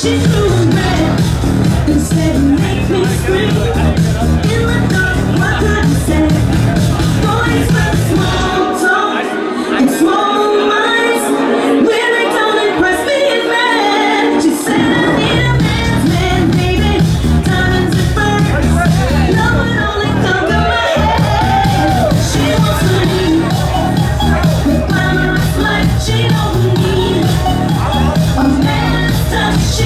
She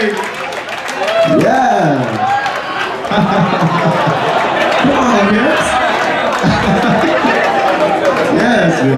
Yeah. Come on, Miss. yes.